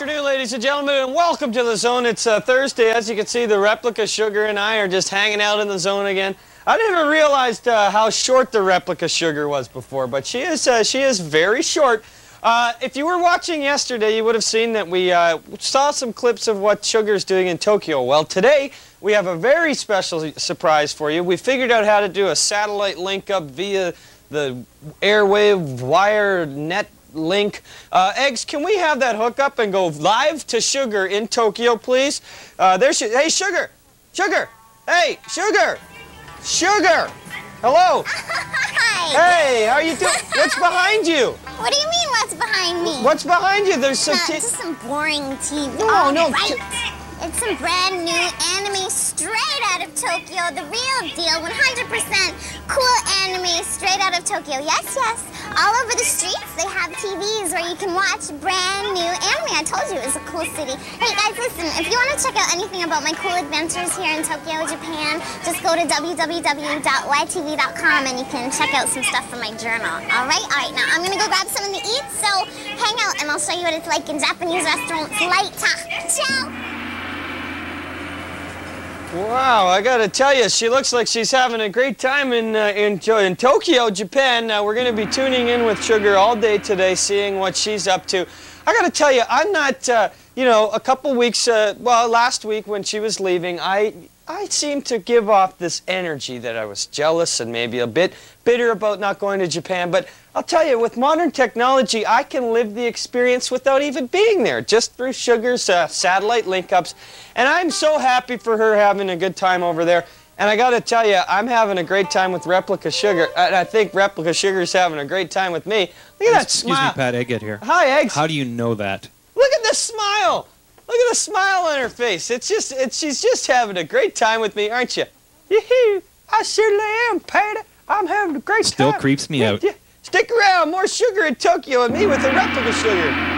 afternoon, ladies and gentlemen, and welcome to the zone. It's uh, Thursday. As you can see, the replica sugar and I are just hanging out in the zone again. I never realized uh, how short the replica sugar was before, but she is uh, she is very short. Uh, if you were watching yesterday, you would have seen that we uh, saw some clips of what Sugar's doing in Tokyo. Well, today we have a very special surprise for you. We figured out how to do a satellite link up via the airwave wire net link. Uh, Eggs, can we have that hook up and go live to Sugar in Tokyo, please? Uh, there she, hey, Sugar, Sugar, hey, Sugar, Sugar, hello. Hi. Hey, how are you doing? What's behind you? What do you mean what's behind me? What's behind you? There's some. Just some boring TV. No, oh, no, Right. It's some brand new anime straight out of Tokyo. The real deal. 100% cool anime straight out of Tokyo. Yes, yes. All over the streets, they have TVs where you can watch brand new anime. I told you it was a cool city. Hey, guys, listen. If you want to check out anything about my cool adventures here in Tokyo, Japan, just go to www.ytv.com and you can check out some stuff from my journal. All right? All right, now I'm going to go grab something to eat, so hang out and I'll show you what it's like in Japanese restaurants later. Ciao! Wow, I gotta tell you, she looks like she's having a great time in uh, in, in Tokyo, Japan. Now we're gonna be tuning in with Sugar all day today, seeing what she's up to. I gotta tell you, I'm not. Uh, you know, a couple weeks, uh, well, last week when she was leaving, I I seemed to give off this energy that I was jealous and maybe a bit bitter about not going to Japan. But I'll tell you, with modern technology, I can live the experience without even being there, just through Sugar's uh, satellite link ups. And I'm so happy for her having a good time over there. And I got to tell you, I'm having a great time with Replica Sugar. And I think Replica Sugar's having a great time with me. Look at that Excuse smile. Excuse me, Pat Eggett here. Hi, Eggs. How do you know that? Look at the smile. Look at the smile on her face. It's just, it's, she's just having a great time with me, aren't you? Yee-hoo. I certainly am, Patty. I'm having a great Still time. Still creeps me out. yeah. Stick around. More sugar in Tokyo and me with the replica sugar.